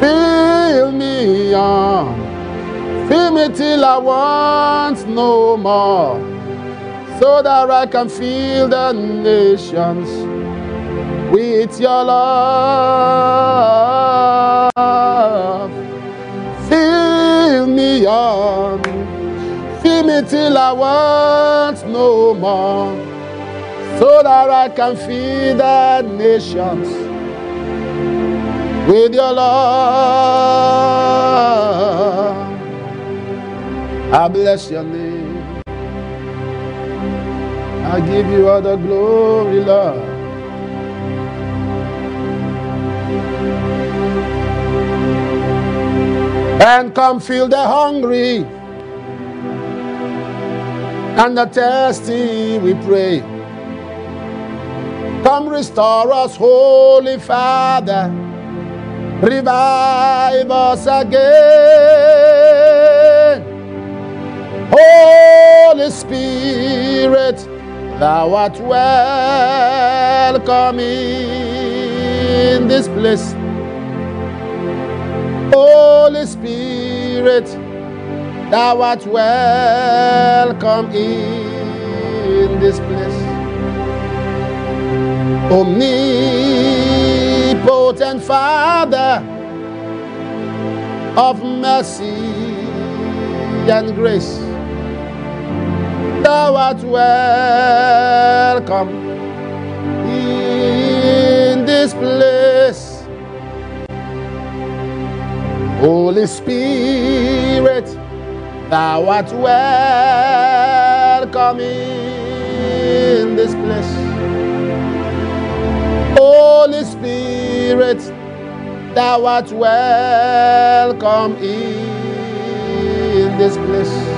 Fill me on. Fill me till I want no more. So that I can fill the nations with your love. Fill me on. Fill me till I want no more. So that I can feed the nations with your love. I bless your name. I give you all the glory, Lord. And come fill the hungry and the thirsty, we pray. Come restore us, Holy Father. Revive us again. Holy Spirit, thou art welcome in this place. Holy Spirit, thou art welcome in this place. Omnipotent Father of mercy and grace, thou art welcome in this place. Holy Spirit, thou art welcome in this place. Holy Spirit, thou art welcome in this place.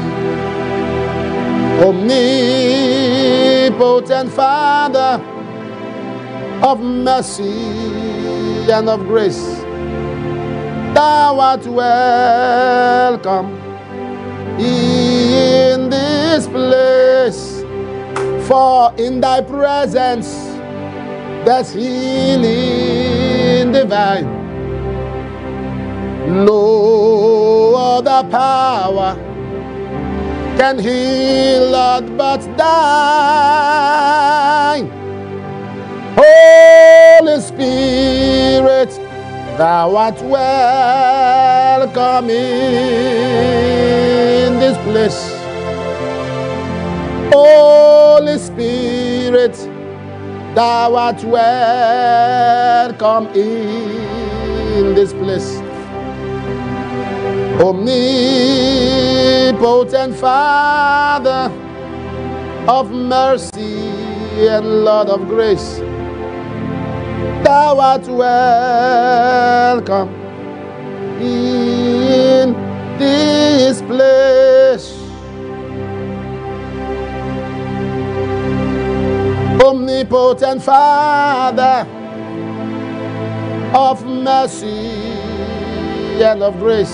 Omnipotent Father of mercy and of grace, thou art welcome in this place. For in thy presence there's healing divine. No other power can heal Lord but thine. Holy Spirit, thou art welcome in this place. Holy Spirit, thou art welcome in this place. Omnipotent Father of mercy and Lord of grace, thou art welcome in this place. Omnipotent Father of mercy and of grace,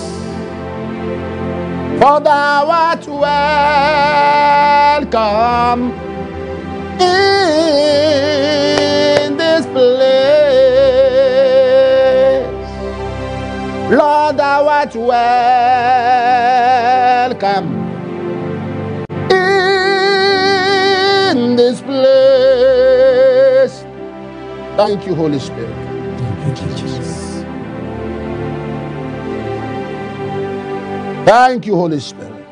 for thou art welcome in this place. Lord, thou art welcome in this place. Thank you, Holy Spirit. Thank you, Jesus. Thank you, Holy Spirit.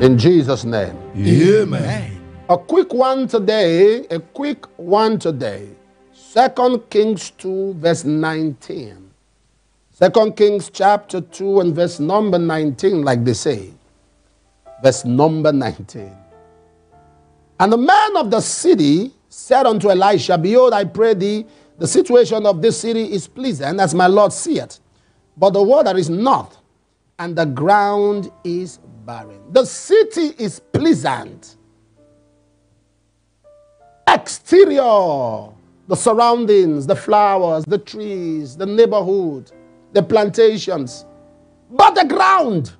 In Jesus' name. Amen. A quick one today, a quick one today. Second Kings 2, verse 19. Second Kings chapter 2 and verse number 19, like they say. Verse number 19. And the man of the city said unto Elisha, Behold, I pray thee, the situation of this city is pleasant, as my Lord seeth. But the water is not, and the ground is barren. The city is pleasant. Exterior, the surroundings, the flowers, the trees, the neighborhood, the plantations. But the ground,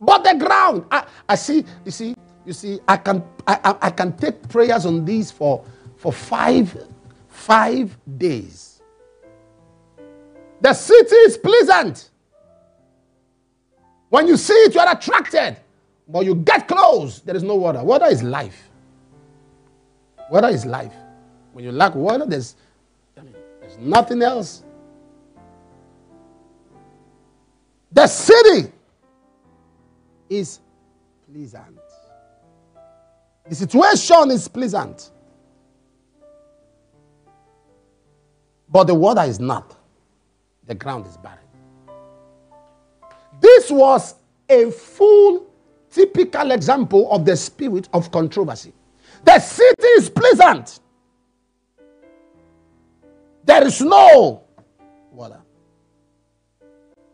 but the ground. I, I see, you see, You see, I can I, I, can take prayers on these for for five five days. The city is pleasant. When you see it, you are attracted. But you get close, there is no water. Water is life. Water is life. When you lack water, there's, there's nothing else. The city is pleasant. The situation is pleasant. But the water is not. The ground is barren. This was a full typical example of the spirit of controversy. The city is pleasant. There is no water.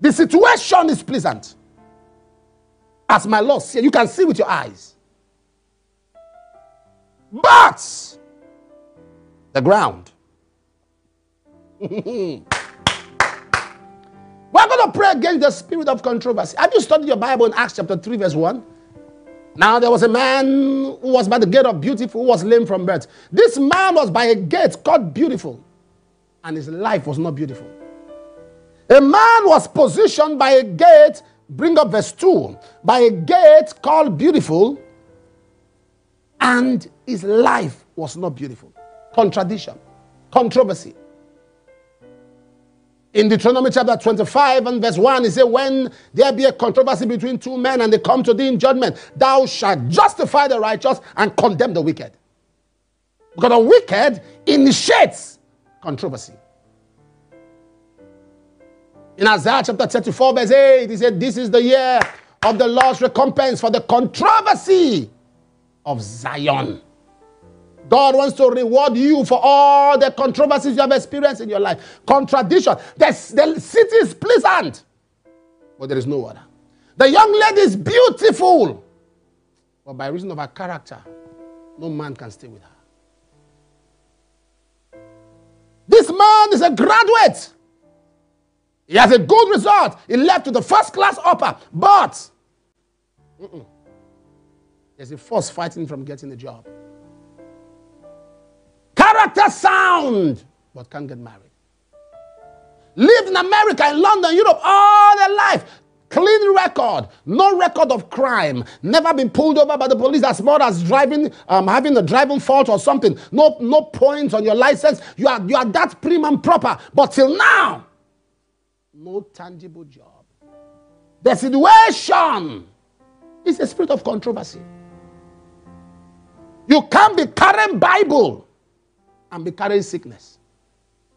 The situation is pleasant. As my Lord said, you can see with your eyes. But the ground. We're going to pray against the spirit of controversy. Have you studied your Bible in Acts chapter 3, verse 1? Now there was a man who was by the gate of beautiful, who was lame from birth. This man was by a gate called beautiful, and his life was not beautiful. A man was positioned by a gate, bring up verse 2, by a gate called beautiful, and his life was not beautiful. Contradiction, controversy. In Deuteronomy chapter 25 and verse 1, he said, When there be a controversy between two men and they come to thee in judgment, thou shalt justify the righteous and condemn the wicked. Because the wicked initiates controversy. In Isaiah chapter 34, verse 8, he said, This is the year of the Lord's recompense for the controversy of Zion. God wants to reward you for all the controversies you have experienced in your life. Contradiction. The, the city is pleasant, but there is no water. The young lady is beautiful, but by reason of her character, no man can stay with her. This man is a graduate. He has a good result. He left with the first class upper, but mm-mm, there's a force fighting from getting a job character sound, but can't get married. Lived in America, in London, Europe, all their life. Clean record, no record of crime, never been pulled over by the police as much as driving, um, having a driving fault or something. No, no points on your license. You are, you are that prim and proper. But till now, no tangible job. The situation is a spirit of controversy. You can't be carrying Bible and be carrying sickness.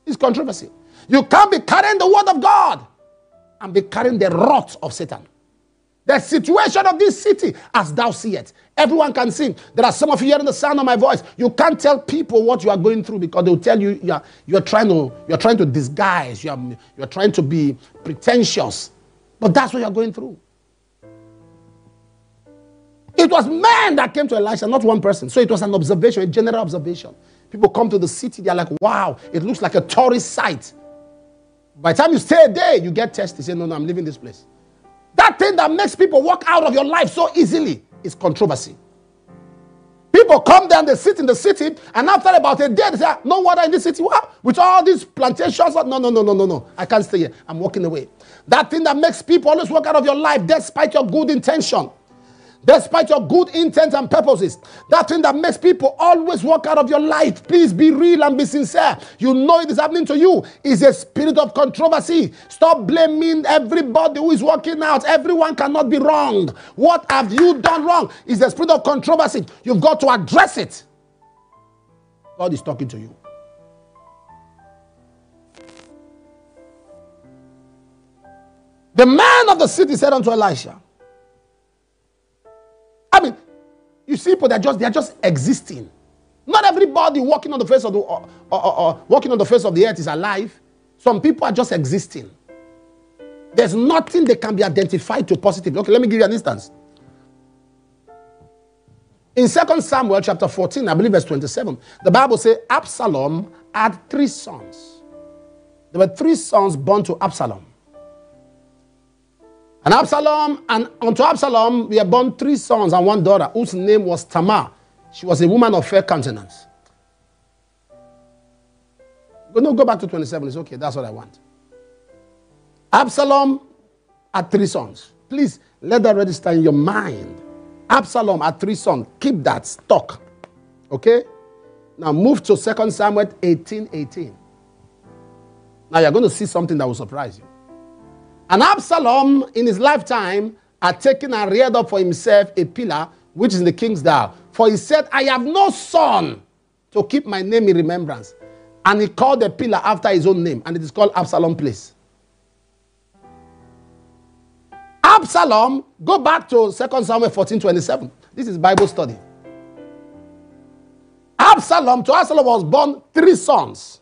It's controversy. You can't be carrying the word of God and be carrying the wrath of Satan. The situation of this city, as thou see it, everyone can see. There are some of you hearing the sound of my voice. You can't tell people what you are going through because they'll tell you you are, you are trying to you are trying to disguise. You are you are trying to be pretentious, but that's what you are going through. It was men that came to Elisha, not one person. So it was an observation, a general observation. People come to the city, they're like, wow, it looks like a tourist site. By the time you stay there, you get tested. You say, no, no, I'm leaving this place. That thing that makes people walk out of your life so easily is controversy. People come there and they sit in the city, and after about a day, they say, No water in this city. What? With all these plantations? No, no, no, no, no, no. I can't stay here. I'm walking away. That thing that makes people always walk out of your life despite your good intention despite your good intents and purposes. That thing that makes people always walk out of your life. Please be real and be sincere. You know it is happening to you. Is a spirit of controversy. Stop blaming everybody who is walking out. Everyone cannot be wrong. What have you done wrong? Is a spirit of controversy. You've got to address it. God is talking to you. The man of the city said unto Elisha, I mean, you see people they're just they're just existing. Not everybody walking on the face of the or, or, or, walking on the face of the earth is alive. Some people are just existing. There's nothing they can be identified to positively. Okay, let me give you an instance. In 2 Samuel chapter 14, I believe verse 27, the Bible says Absalom had three sons. There were three sons born to Absalom. And Absalom, and unto Absalom were born three sons and one daughter, whose name was Tamar. She was a woman of fair countenance. But no, go back to 27. It's okay. That's what I want. Absalom had three sons. Please let that register in your mind. Absalom had three sons. Keep that stock. Okay? Now move to 2 Samuel 18 18. Now you're going to see something that will surprise you. And Absalom, in his lifetime, had taken and reared up for himself a pillar which is the king's dale. For he said, I have no son to keep my name in remembrance. And he called the pillar after his own name, and it is called Absalom Place. Absalom, go back to 2 Samuel 14 27. This is Bible study. Absalom, to Absalom was born three sons.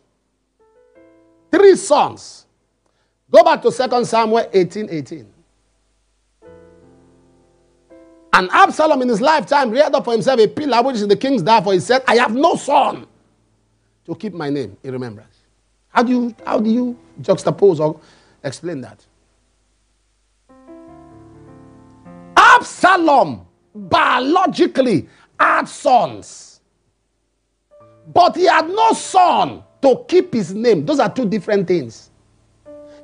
Three sons. Go back to 2 Samuel 18 18. And Absalom in his lifetime reared up for himself a pillar which is the king's dale, for he said, I have no son to keep my name in remembrance. How do you, how do you juxtapose or explain that? Absalom biologically had sons, but he had no son to keep his name. Those are two different things.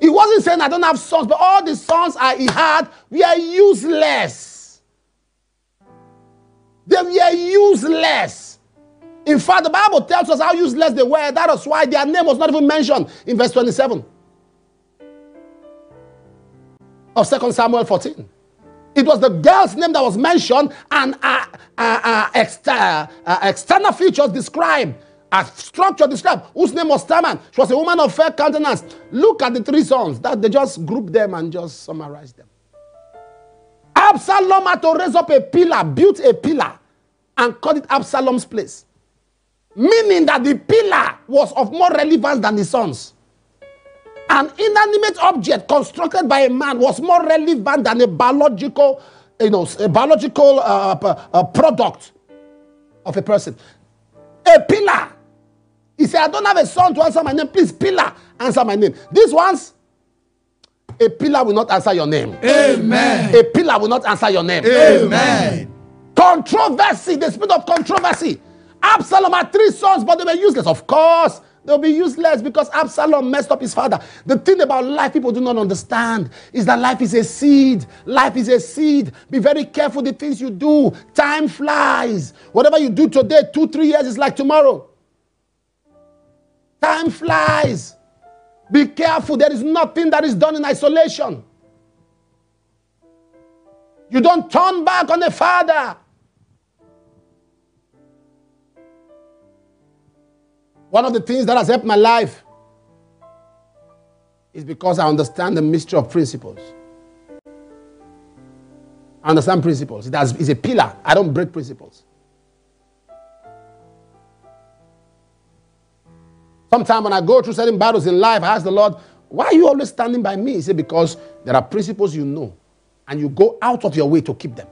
He wasn't saying, I don't have sons, but all the sons I, had were useless. They were useless. In fact, the Bible tells us how useless they were. That is why their name was not even mentioned in verse 27 of 2 Samuel 14. It was the girl's name that was mentioned, and uh, uh, uh, external features described a structure described, whose name was Tamar. She was a woman of fair countenance. Look at the three sons. That they just grouped them and just summarized them. Absalom had to raise up a pillar, built a pillar, and called it Absalom's place. Meaning that the pillar was of more relevance than the sons. An inanimate object constructed by a man was more relevant than a biological, you know, a biological uh, uh, product of a person. A pillar he said, I don't have a son to answer my name. Please, pillar, answer my name. These ones, a pillar will not answer your name. Amen. A pillar will not answer your name. Amen. Controversy, the spirit of controversy. Absalom had three sons, but they were useless. Of course, they'll be useless because Absalom messed up his father. The thing about life people do not understand is that life is a seed. Life is a seed. Be very careful the things you do. Time flies. Whatever you do today, two, three years is like tomorrow. Time flies. Be careful. There is nothing that is done in isolation. You don't turn back on the Father. One of the things that has helped my life is because I understand the mystery of principles. I understand principles. It has, it's a pillar. I don't break principles. Sometimes when I go through certain battles in life, I ask the Lord, why are you always standing by me? He said, because there are principles you know, and you go out of your way to keep them.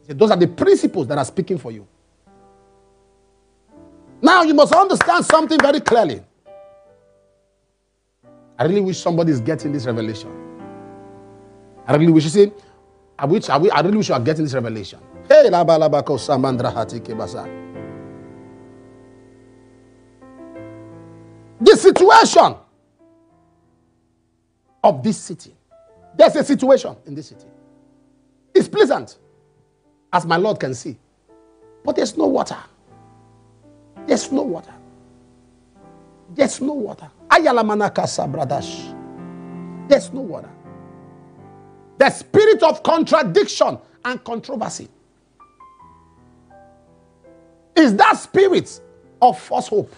He said, those are the principles that are speaking for you. Now you must understand something very clearly. I really wish somebody is getting this revelation. I really wish you see, I wish I, I really wish you are getting this revelation. Hey, samandra hati kebasa. The situation of this city. There's a situation in this city. It's pleasant, as my Lord can see, but there's no water. There's no water. There's no water. Ayalamanakasa bradash. There's no water. The spirit of contradiction and controversy is that spirit of false hope.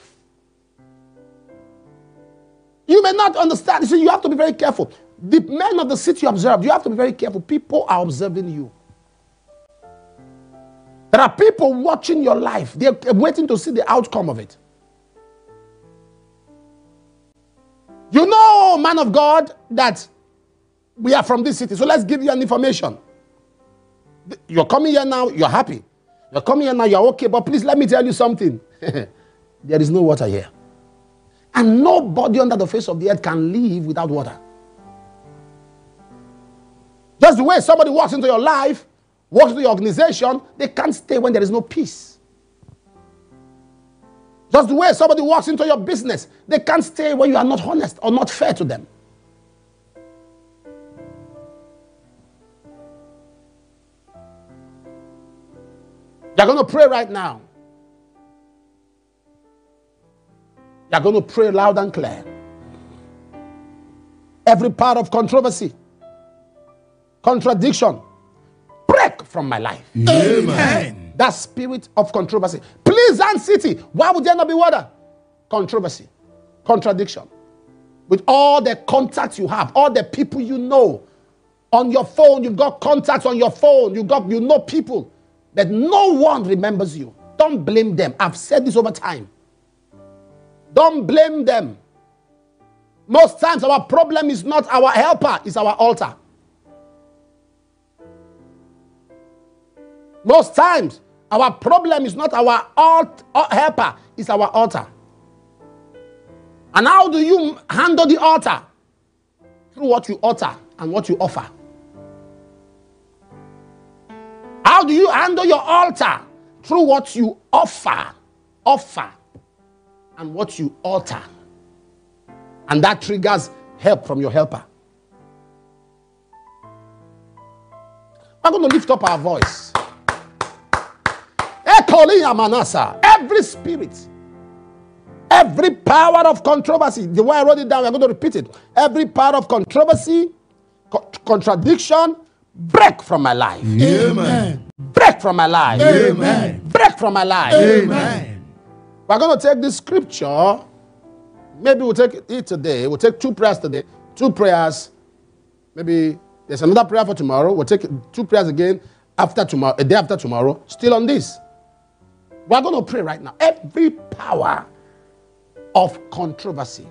You may not understand. So you have to be very careful. The men of the city observed. You have to be very careful. People are observing you. There are people watching your life. They're waiting to see the outcome of it. You know, man of God, that we are from this city. So let's give you an information. You're coming here now, you're happy. You're coming here now, you're okay. But please let me tell you something. there is no water here. And nobody under the face of the earth can live without water. Just the way somebody walks into your life, walks into your organization, they can't stay when there is no peace. Just the way somebody walks into your business, they can't stay when you are not honest or not fair to them. You're going to pray right now. You're going to pray loud and clear. Every part of controversy, contradiction, break from my life. Amen. That spirit of controversy. please, Pleasant city. Why would there not be water? Controversy, contradiction. With all the contacts you have, all the people you know on your phone, you've got contacts on your phone, you got you know people, but no one remembers you. Don't blame them. I've said this over time. Don't blame them. Most times, our problem is not our helper, it's our altar. Most times, our problem is not our alt, uh, helper, it's our altar. And how do you handle the altar? Through what you utter and what you offer. How do you handle your altar? Through what you offer, offer, and what you alter. And that triggers help from your helper. We're going to lift up our voice. Eh, every spirit, every power of controversy, the way I wrote it down, we're going to repeat it. Every power of controversy, co- contradiction, break from my life. Amen. Break from my life. Amen. Break from my life. Amen. We're going to take this scripture. Maybe we'll take it today. We'll take two prayers today. Two prayers. Maybe there's another prayer for tomorrow. We'll take two prayers again after tomorrow, a day after tomorrow. Still on this. We're going to pray right now. Every power of controversy,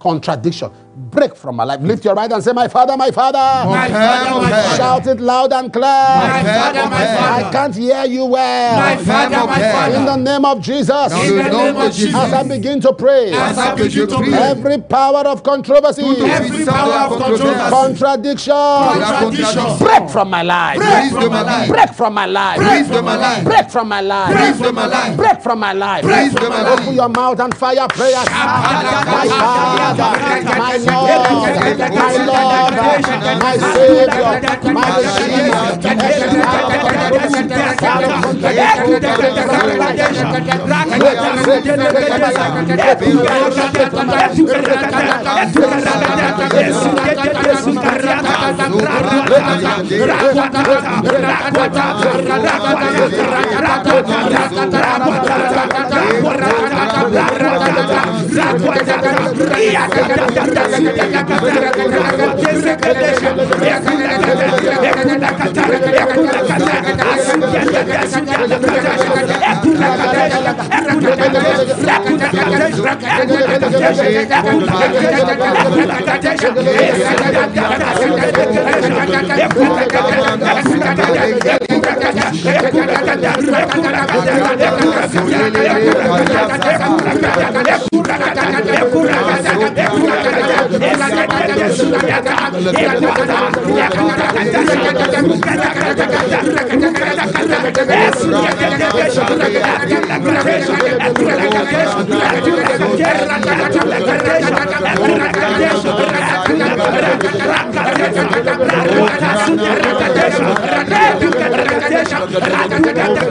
contradiction, break from my life. Lift your right and say, My Father, my Father. My Father, my Father. Shout it loud and clear. My Father, my father. I can't hear you well. My Father, my father. In the name of Jesus. In the name of Jesus. As I begin to pray, As I begin to pray. every power of controversy, Every power of controversy. contradiction, Contradiction. break from my life. Break from my life. Break from my life. Break from my life. Break from my life. Break from my life. Break from my life. Break from my life. Open your mouth and fire prayers. My Father, my Lord, my Lord, my Savior, my Redeemer. Rakwata, Yes, Rakata Rakatatata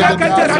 Rakata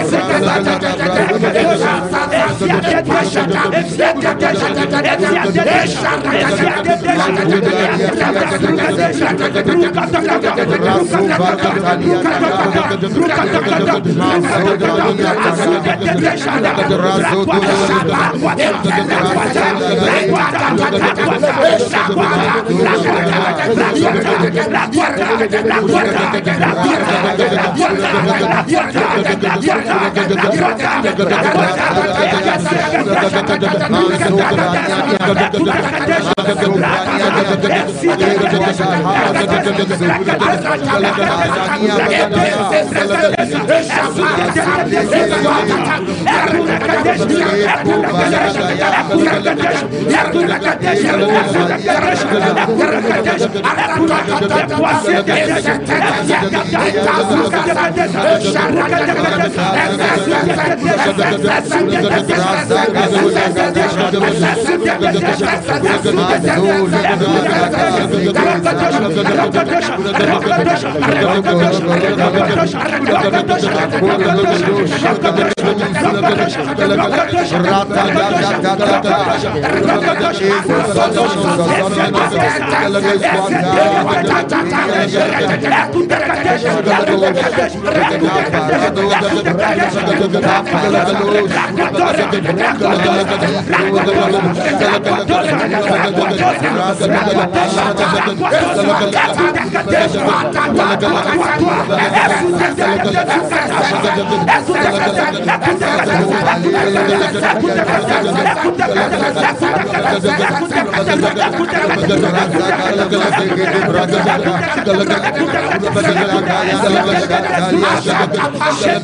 La puerta, la puerta, la puerta, la puerta, la puerta, la puerta, la puerta, Yes, Rata Shut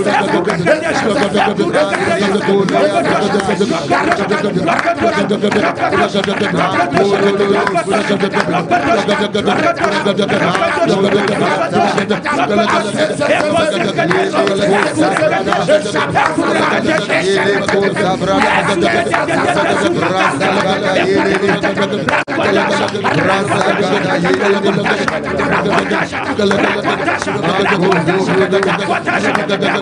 Rasa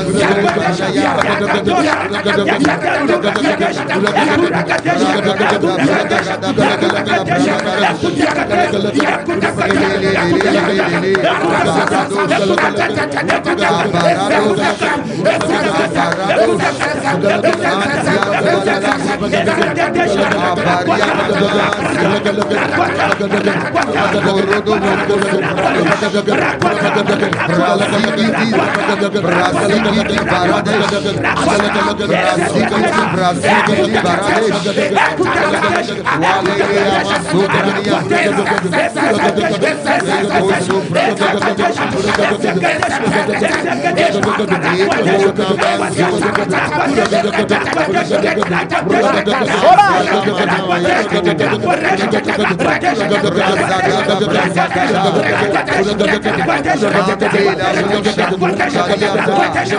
Berasal Ora!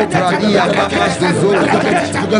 Azazokania, la.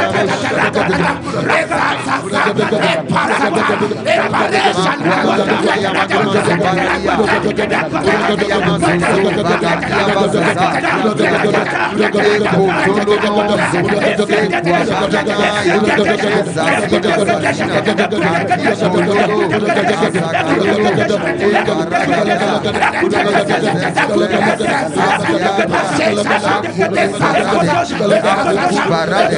Parade,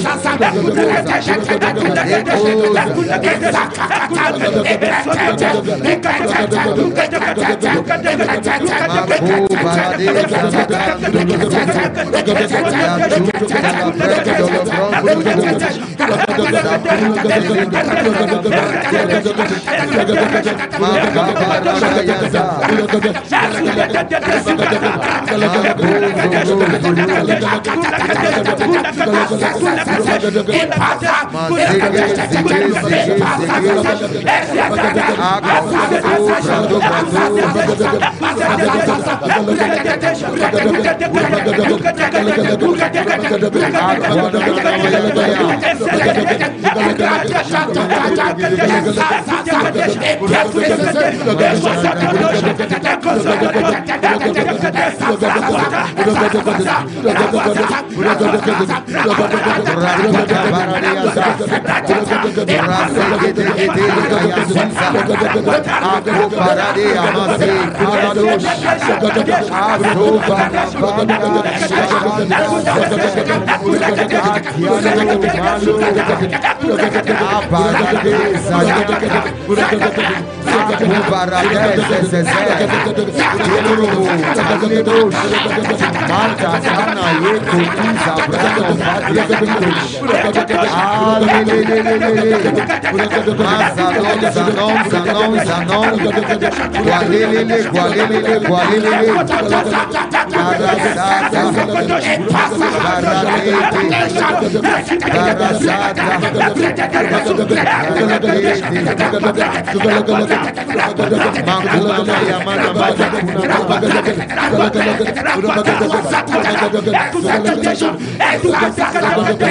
Jesus Look at the Marta, Ana, Yeko, Tusa, Brandon, Patrick, Exaltation! Exaltation!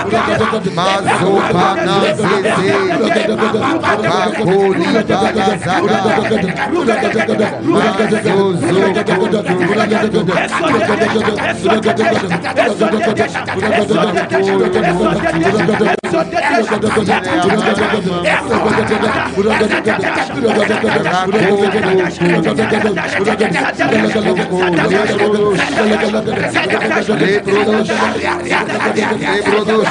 Mas o Panazete, a colina da zaga. Mas o Zucu, é só que deixa, é só que deixa, é só que deixa, é só que deixa, é só que deixa, é só que deixa, é só que deixa, é Reproduz, reproduz,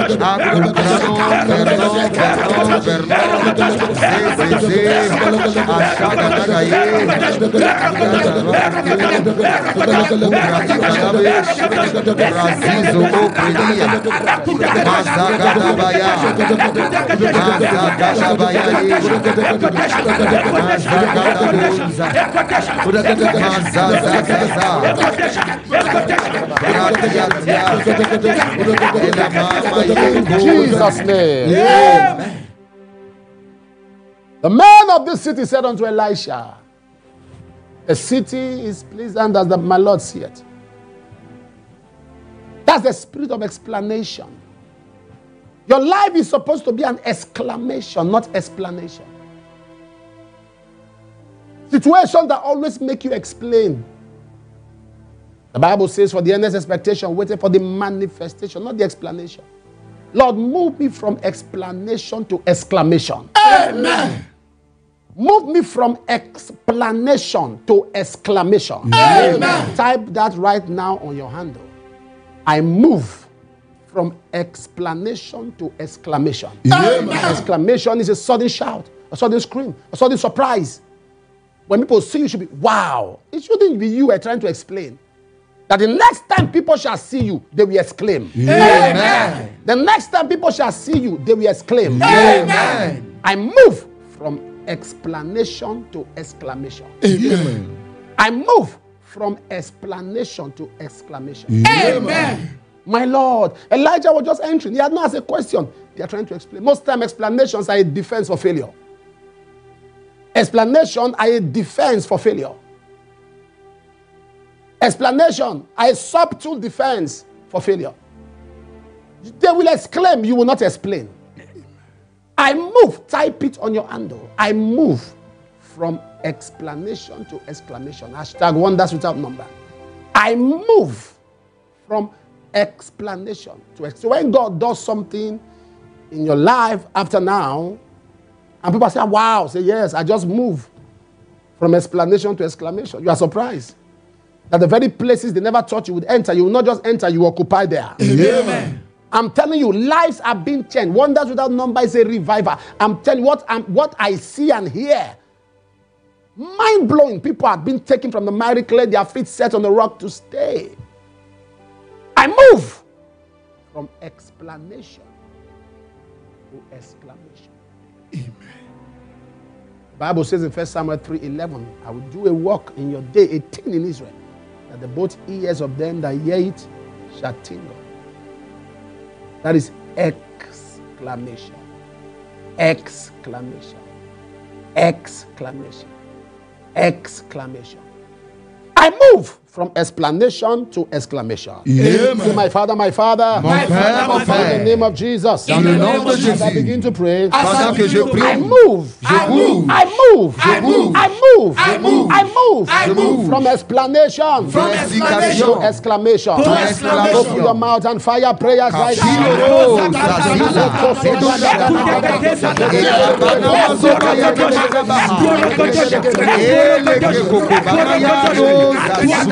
Every power of controversy, power of controversy, Thank you. Jesus' name. Amen. The man of this city said unto Elisha, The city is pleasant as the, my Lord seeth. That's the spirit of explanation. Your life is supposed to be an exclamation, not explanation. Situations that always make you explain. The Bible says, for the earnest expectation, waiting for the manifestation, not the explanation. Lord, move me from explanation to exclamation. Amen. Move me from explanation to exclamation. Amen. Type that right now on your handle. I move from explanation to exclamation. Amen. Exclamation is a sudden shout, a sudden scream, a sudden surprise. When people see you, should be wow. It shouldn't be you are trying to explain. That the next time people shall see you, they will exclaim. Amen. The next time people shall see you, they will exclaim. Amen. I move from explanation to exclamation. Amen. I move from explanation to exclamation. Amen. My Lord. Elijah was just entering. He had not asked a question. They are trying to explain. Most time, explanations are a defense for failure. Explanation are a defense for failure. Explanation a subtle defense for failure. They will exclaim, you will not explain. I move, type it on your handle. I move from explanation to exclamation. Hashtag wonders without number. I move from explanation to ex- so when God does something in your life after now, and people say, Wow, say yes, I just move from explanation to exclamation. You are surprised that the very places they never thought you would enter, you will not just enter, you occupy there. Amen. I'm telling you, lives are being changed. Wonders without number is a reviver. I'm telling you what, I'm, what I see and hear. Mind blowing. People have been taken from the mighty clay, their feet set on the rock to stay. I move from explanation to exclamation. Amen. The Bible says in 1 Samuel 3:11, I will do a work in your day, a thing in Israel, the both ears of them that hear it shall tingle. That is exclamation. Exclamation. Exclamation. Exclamation. I move from explanation to exclamation. Amen. Say, my Father, my Father, Mon Père, mon in the name of Jesus. dans le nom de As I begin to pray. pendant que je I move. I move. I move. I move. I move. I move. I move. I move. From explanation From to explanation exclamation. to exclamation. Open your mouth and fire prayers right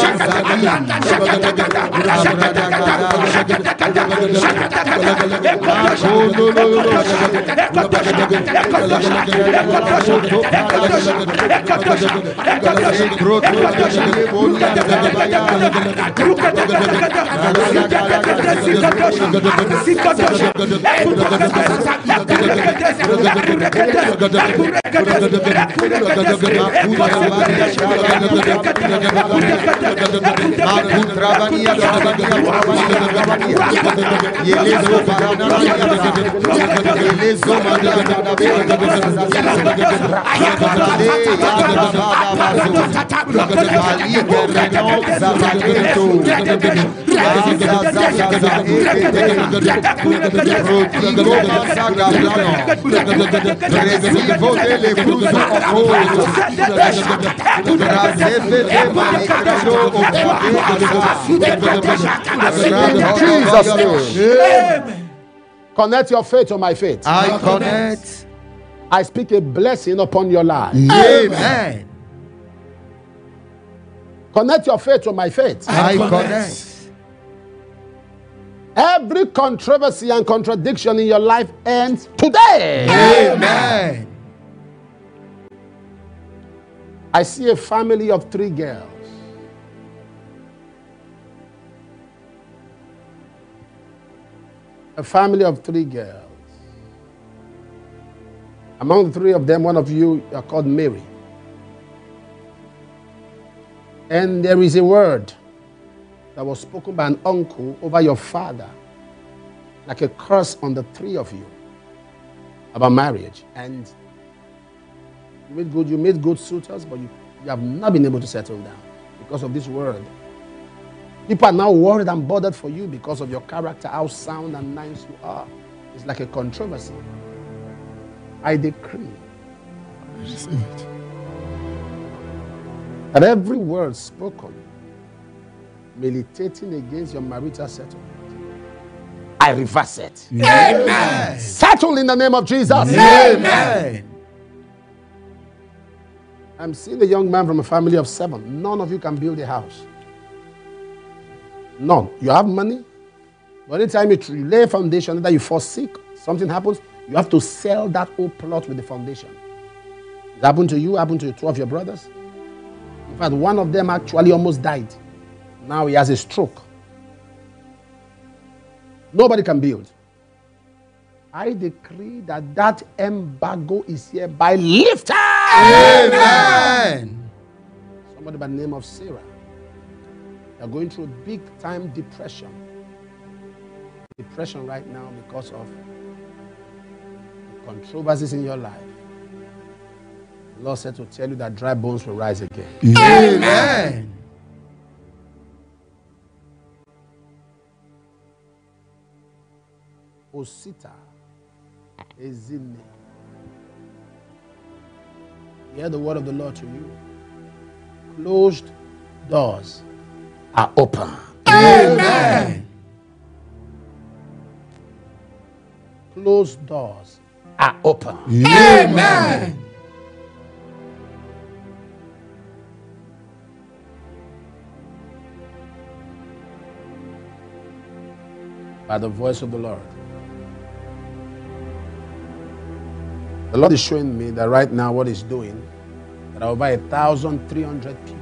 Shaka Thank. Recibo dele cruzo o coro. Razefe de mani credo o poder. Jesus' name. Connect your faith to my faith. I connect. I speak a blessing upon your life. Amen. Connect your faith to my faith. I connect. Every controversy and contradiction in your life ends today. Amen. I see a family of three girls. A family of three girls. Among the three of them, one of you are called Mary. And there is a word that was spoken by an uncle over your father, like a curse on the three of you about marriage. And you made good, you made good suitors, but you, you have not been able to settle down because of this word. People are now worried and bothered for you because of your character, how sound and nice you are. It's like a controversy. I decree that every word spoken militating against your marital settlement, I reverse it. Amen. Settle in the name of Jesus. Amen. I'm seeing a young man from a family of seven. None of you can build a house. None. You have money, but anytime you lay a foundation that you fall sick, something happens, you have to sell that whole plot with the foundation. It happened to you, happened to two of your brothers. In fact, one of them actually almost died. Now he has a stroke. Nobody can build. I decree that that embargo is hereby lifted. Amen. Somebody by the name of Sarah. You're going through a big time depression. Depression right now because of the controversies in your life. The Lord said to tell you that dry bones will rise again. Amen. Osita Ezine. Hear the word of the Lord to you. Closed doors are open. Amen. Closed doors are open. Amen. by the voice of the Lord. The Lord is showing me that right now what He's doing, that over a thousand three hundred people